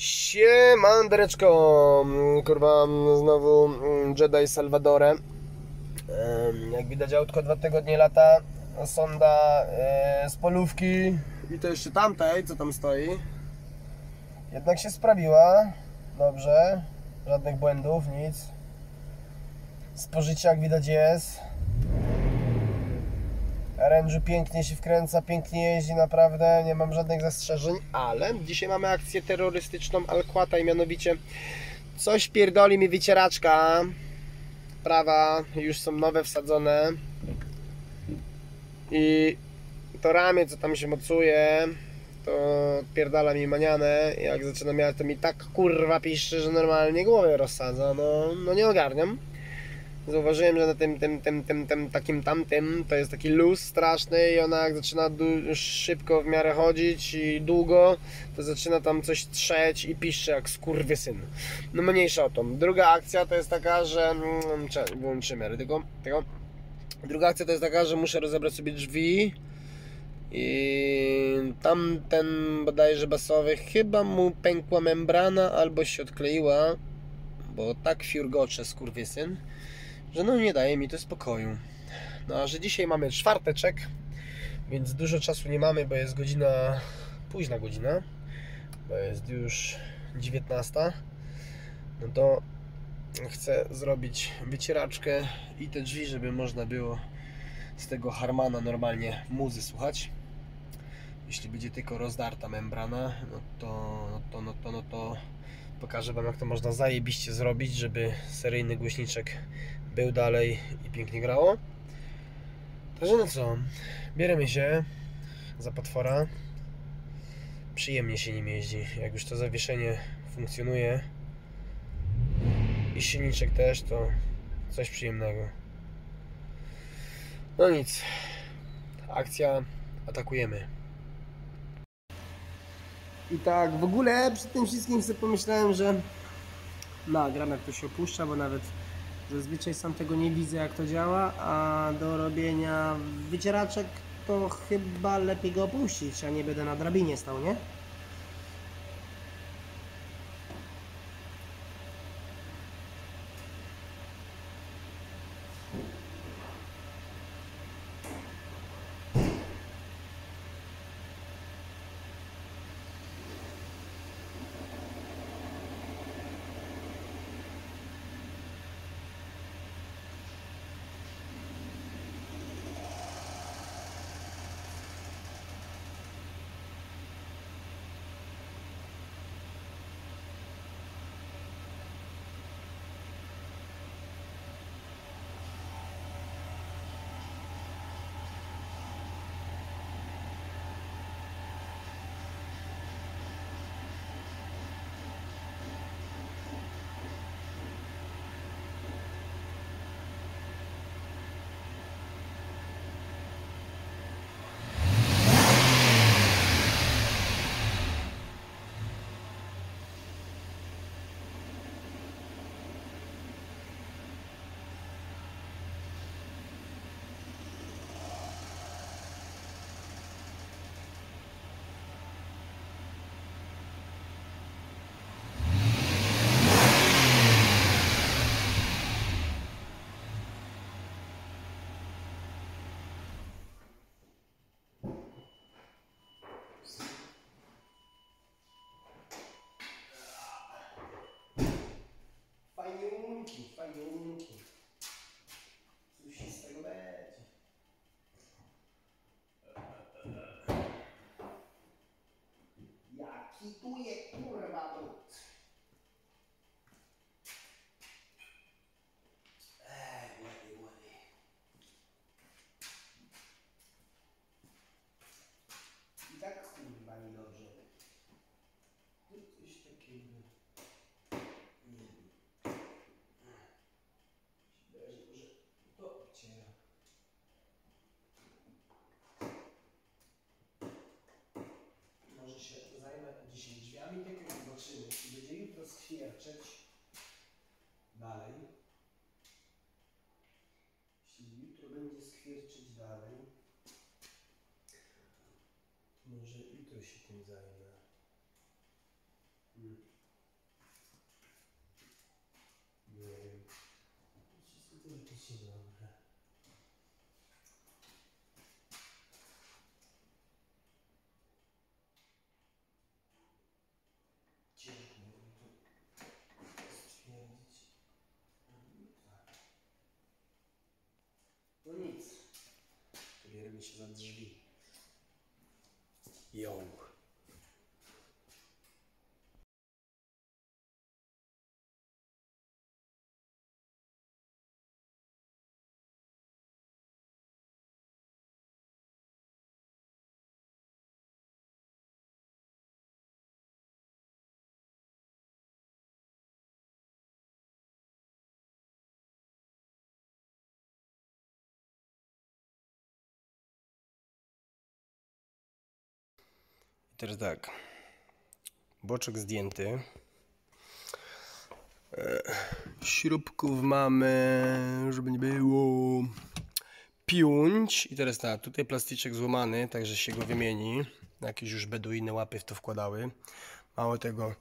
Siemandereczko, Mm, kurwa, mm, znowu mm, Jedi Salvadore. Jak widać autko dwa tygodnie lata, sonda e, z polówki i to jeszcze tamtej, co tam stoi. Jednak się sprawiła, dobrze, żadnych błędów, nic. Spożycie jak widać jest. Rężu pięknie się wkręca, pięknie jeździ, naprawdę nie mam żadnych zastrzeżeń, ale dzisiaj mamy akcję terrorystyczną Alquata i mianowicie coś pierdoli mi wycieraczka. Prawa już są nowe wsadzone. I to ramię co tam się mocuje to pierdala mi manianę. Jak zaczynam miać to mi tak kurwa piszczy, że normalnie głowę rozsadza. No, no nie ogarniam Zauważyłem, że na tym, tym, tym, tym, tym takim tamtym to jest taki luz straszny i ona jak zaczyna szybko w miarę chodzić i długo, to zaczyna tam coś trzeć i piszcze jak skurwysyn. No mniejsza o to. Druga akcja to jest taka, że... mm, ale tylko, tylko... Druga akcja to jest taka, że muszę rozebrać sobie drzwi i tamten bodajże basowy chyba mu pękła membrana albo się odkleiła, bo tak fiurgocze skurwysyn że no nie daje mi to spokoju. No a że dzisiaj mamy czwarteczek, więc dużo czasu nie mamy, bo jest godzina, późna godzina, bo jest już 19, no to chcę zrobić wycieraczkę i te drzwi, żeby można było z tego Harmana normalnie muzy słuchać. Jeśli będzie tylko rozdarta membrana, no to, no to, no to, no to pokażę Wam jak to można zajebiście zrobić, żeby seryjny głośniczek był dalej i pięknie grało. Także no co, bierzemy się za potwora. Przyjemnie się nim jeździ, jak już to zawieszenie funkcjonuje i silniczek też, to coś przyjemnego. No nic, akcja, atakujemy. I tak, w ogóle przy tym wszystkim sobie pomyślałem, że nagram jak to się opuszcza, bo nawet zazwyczaj sam tego nie widzę jak to działa, a do robienia wycieraczek to chyba lepiej go opuścić, a nie będę na drabinie stał, nie? 挺，翻游。się tym zajmę. Hmm. Nie wiem. Wszystko to rzeczywiście dobrze. To. No nic. Bierzemy się za drzwi. Yo. Teraz tak. Boczek zdjęty. E, Śrubków mamy, żeby nie było. Pięć. I teraz tak, tutaj plastyczek złamany, także się go wymieni. Jakieś już beduiny łapy w to wkładały. Mało tego,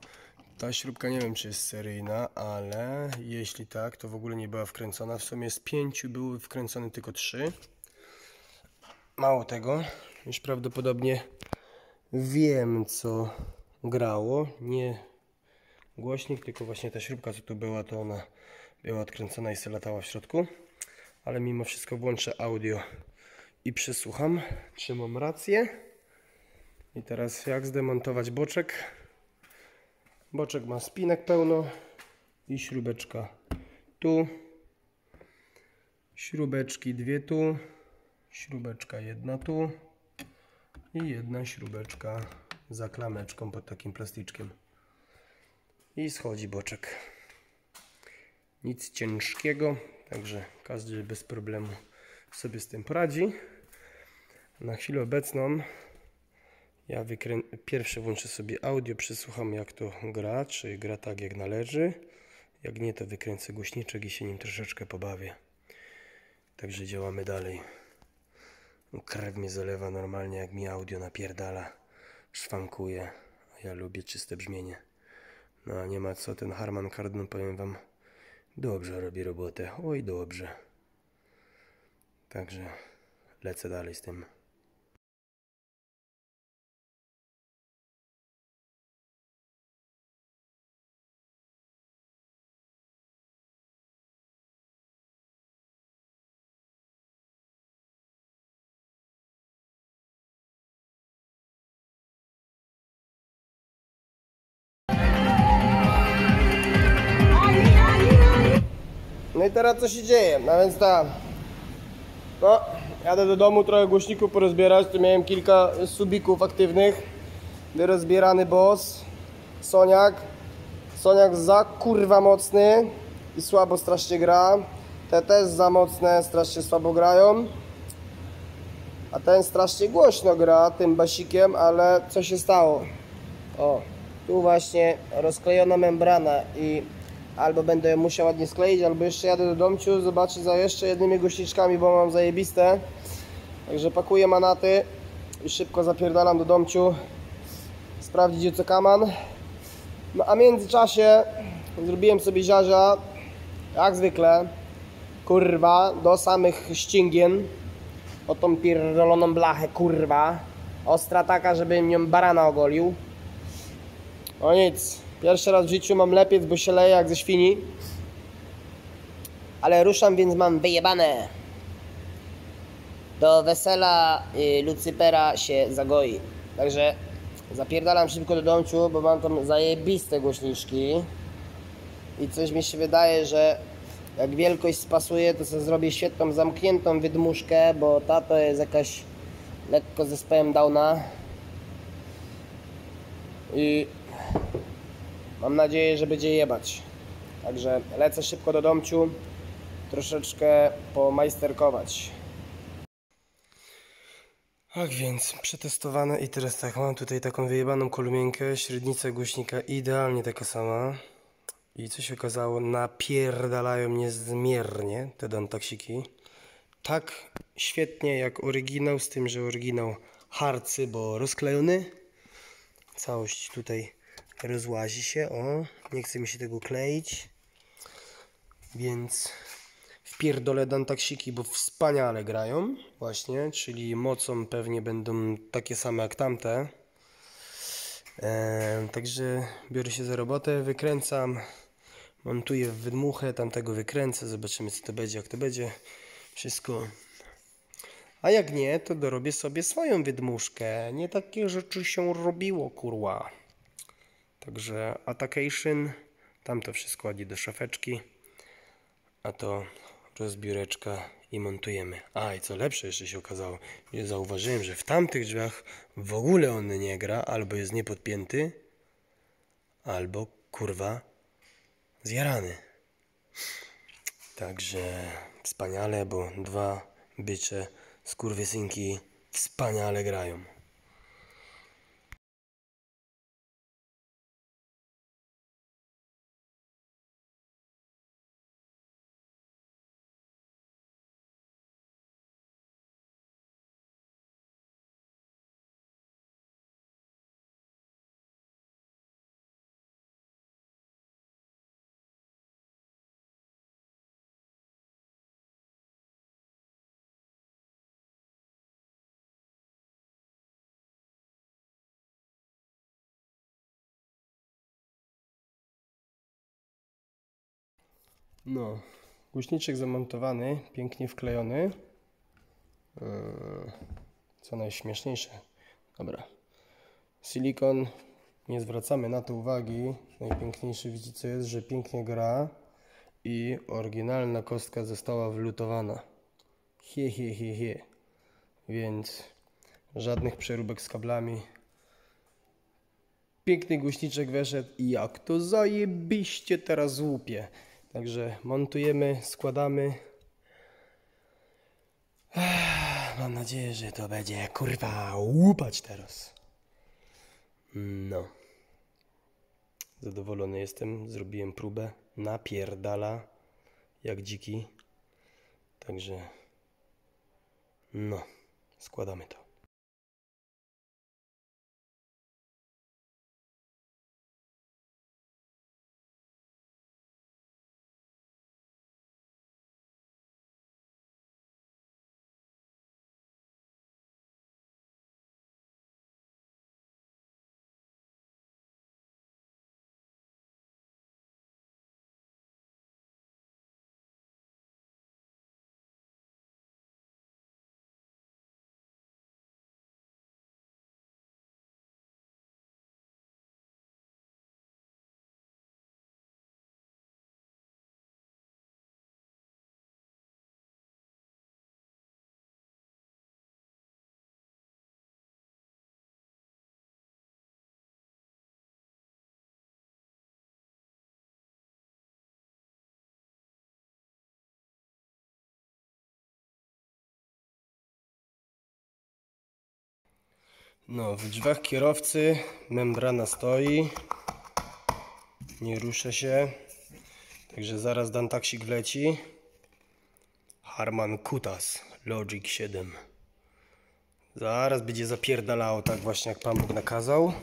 ta śrubka nie wiem czy jest seryjna, ale jeśli tak, to w ogóle nie była wkręcona. W sumie z pięciu były wkręcone tylko trzy. Mało tego, już prawdopodobnie wiem co grało. Nie głośnik, tylko właśnie ta śrubka co tu była, to ona była odkręcona i se latała w środku. Ale mimo wszystko włączę audio i przesłucham, czy mam rację. I teraz jak zdemontować boczek. Boczek ma spinek pełno i śrubeczka tu. Śrubeczki dwie tu. Śrubeczka jedna tu i jedna śrubeczka za klameczką pod takim plasticzkiem. I schodzi boczek. Nic ciężkiego także każdy bez problemu sobie z tym poradzi. Na chwilę obecną ja wykrę... pierwsze włączę sobie audio przesłucham jak to gra czy gra tak jak należy. Jak nie to wykręcę głośniczek i się nim troszeczkę pobawię. Także działamy dalej Krew mnie zalewa normalnie, jak mi audio napierdala. Szwankuje. Ja lubię czyste brzmienie. No a nie ma co, ten Harman Kardon, powiem wam, dobrze robi robotę. Oj, dobrze. Także lecę dalej z tym. No i teraz co się dzieje? No więc tak. No, jadę do domu trochę głośników porozbierać. Tu miałem kilka subików aktywnych. Rozbierany boss. Soniak. Soniak za kurwa mocny i słabo strasznie gra. Te też za mocne, strasznie słabo grają. A ten strasznie głośno gra tym basikiem, ale co się stało? O, tu właśnie rozklejona membrana i albo będę musiał ładnie skleić, albo jeszcze jadę do domciu, zobaczyć za jeszcze jednymi gościczkami, bo mam zajebiste. Także pakuję manaty i szybko zapierdalam do domciu sprawdzić co kaman. No a w międzyczasie zrobiłem sobie ziarza, jak zwykle, kurwa, do samych ścięgien, o tą pierdoloną blachę, kurwa. Ostra taka, żebym ją barana ogolił. No nic, Pierwszy raz w życiu mam lepiec, bo się leje jak ze świni. Ale ruszam, więc mam wyjebane. Do wesela y, Lucypera się zagoi. Także zapierdalam szybko do domciu, bo mam tam zajebiste głośniczki. I coś mi się wydaje, że jak wielkość spasuje, to sobie zrobię świetną, zamkniętą wydmuszkę, bo ta to jest jakaś lekko zespołem Downa. I Mam nadzieję, że będzie jebać. Także lecę szybko do domciu, troszeczkę pomajsterkować. Tak więc, przetestowane i teraz tak, mam tutaj taką wyjebaną kolumienkę, średnica głośnika idealnie taka sama. I co się okazało, napierdalają niezmiernie te dantaksiki. Tak świetnie jak oryginał, z tym, że oryginał harcy, bo rozklejony. Całość tutaj rozłazi się, o, nie chce mi się tego kleić, więc wpierdolę dantaksiki, bo wspaniale grają, właśnie, czyli mocą pewnie będą takie same jak tamte. E, także biorę się za robotę, wykręcam, montuję w wydmuchę, tamtego wykręcę, zobaczymy co to będzie, jak to będzie. Wszystko A jak nie, to dorobię sobie swoją wydmuszkę. Nie takie rzeczy się robiło, kurwa. Także Attackation, tam to wszystko ładnie do szafeczki, a to rozbióreczka i montujemy. A i co lepsze jeszcze się okazało, że zauważyłem, że w tamtych drzwiach w ogóle on nie gra, albo jest niepodpięty, albo kurwa zjarany. Także wspaniale, bo dwa bycze skurwysynki wspaniale grają. No, głośniczek zamontowany, pięknie wklejony. Eee, Co najśmieszniejsze. Dobra. Silikon, nie zwracamy na to uwagi. Najpiękniejsze widzicie jest, że pięknie gra i oryginalna kostka została wlutowana. He, he, he, he. Więc żadnych przeróbek z kablami. Piękny głośniczek weszedł i jak to zajebiście teraz łupie. Także montujemy, składamy. Mam nadzieję, że to będzie kurwa łupać teraz. No. Zadowolony jestem. Zrobiłem próbę. Napierdala jak dziki. Także no, składamy to. No, w drzwiach kierowcy membrana stoi. Nie rusza się. Także zaraz dan taksik wleci. Harman Kutas Logic 7. Zaraz będzie zapierdalało tak właśnie jak Pan Bóg nakazał.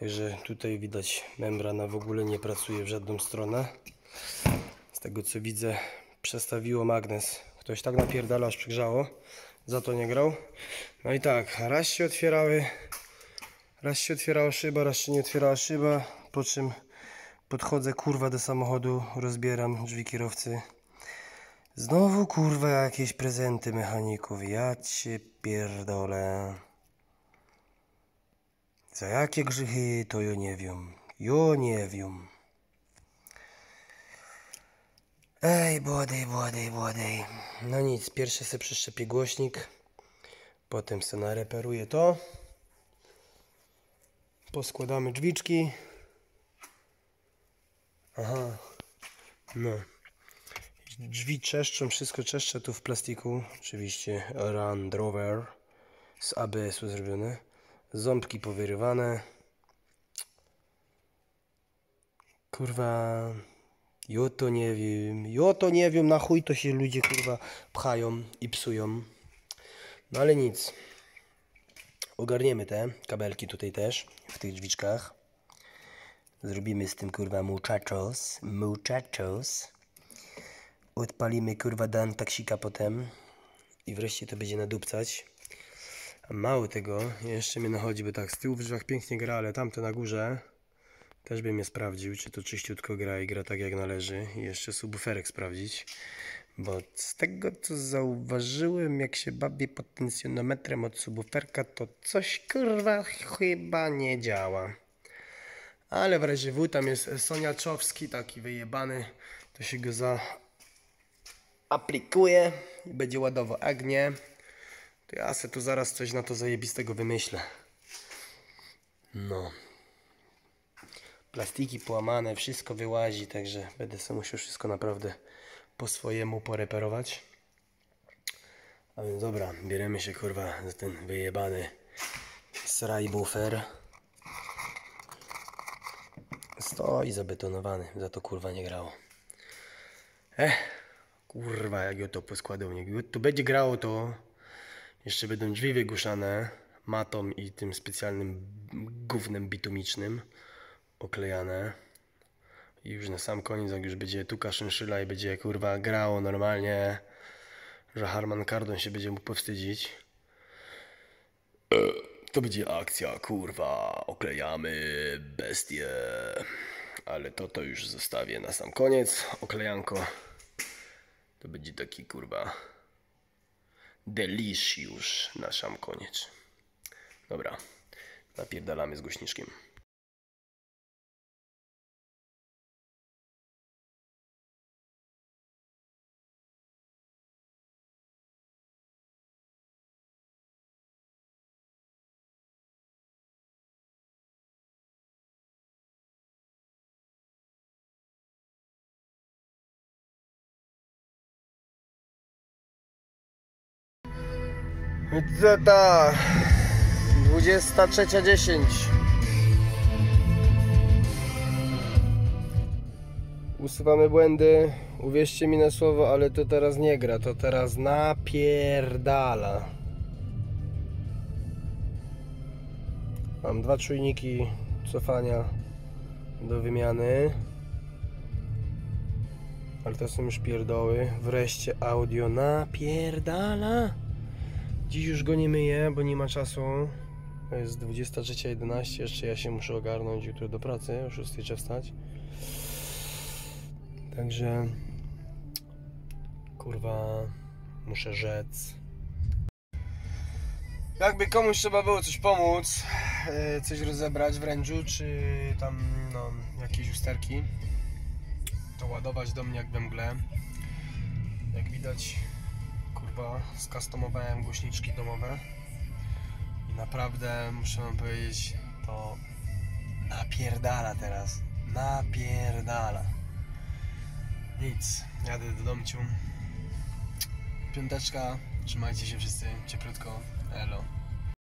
Także tutaj widać membrana w ogóle nie pracuje w żadną stronę. Z tego co widzę przestawiło magnes. Ktoś tak napierdala aż przygrzało. Za to nie grał. No i tak, raz się otwierały, raz się otwierała szyba, raz się nie otwierała szyba, po czym podchodzę kurwa do samochodu, rozbieram drzwi kierowcy. Znowu kurwa jakieś prezenty mechaników, ja cię pierdolę. Za jakie grzechy to ja nie wiem, ja nie wiem. Ej, błodej, błodej, błodej. No nic, pierwsze sobie przeszczepię głośnik. Potem sobie nareperuję to. Poskładamy drzwiczki. Aha. No. Drzwi czeszczą, wszystko czeszczę tu w plastiku. Oczywiście Land Rover z ABS-u zrobione. Ząbki powyrywane. Kurwa. Jo to nie wiem, jo to nie wiem, na chuj to się ludzie kurwa pchają i psują. No ale nic. Ogarniemy te kabelki tutaj też, w tych drzwiczkach. Zrobimy z tym kurwa muchachos, muchachos. Odpalimy kurwa dan taksika potem i wreszcie to będzie nadupcać. A mało tego, jeszcze mnie nachodzi, bo tak z tyłu w drzwiach pięknie gra, ale tamte na górze też bym je sprawdził, czy to czyściutko gra i gra tak jak należy. I jeszcze subwooferek sprawdzić, Bo z tego co zauważyłem, jak się bawię potencjonometrem od subwooferka, to coś kurwa chyba nie działa. Ale w razie W tam jest Soniaczowski, taki wyjebany, to się go za aplikuje i będzie ładował. A jak nie, to ja se tu zaraz coś na to zajebistego wymyślę. No. Plastiki połamane, wszystko wyłazi, także będę sobie musiał wszystko naprawdę po swojemu poreperować. A więc dobra, bierzemy się kurwa za ten wyjebany sraj buffer. Stoi zabetonowany, za to kurwa nie grało. Eh, kurwa jak ja to poskładał, jak to będzie grało to jeszcze będą drzwi wygłuszane matą i tym specjalnym gównem bitumicznym oklejane. I już na sam koniec, jak już będzie tu kaszenszyla i będzie kurwa grało normalnie, że Harman Kardon się będzie mógł powstydzić. To będzie akcja, kurwa, oklejamy bestie. Ale to to już zostawię na sam koniec. Oklejanko. To będzie taki kurwa delicious na sam koniec. Dobra, napierdalamy z głośniczkiem. Zeta 23.10 Usuwamy błędy. Uwierzcie mi na słowo, ale to teraz nie gra To teraz napierdala. Mam dwa czujniki cofania do wymiany. Ale to są już pierdoły. Wreszcie audio napierdala Dziś już go nie myję, bo nie ma czasu. Jest 23.11, jeszcze ja się muszę ogarnąć jutro do pracy, o 6 trzeba wstać. Także kurwa muszę rzec. Jakby komuś trzeba było coś pomóc, e, coś rozebrać w ręczu, czy tam no, jakieś usterki, to ładować do mnie jak we mgle. Jak widać kurwa skustomowałem głośniczki domowe. I naprawdę muszę wam powiedzieć to napierdala teraz. Napierdala. Nic, jadę do domciu. Piąteczka, trzymajcie się wszyscy. Cieplutko, elo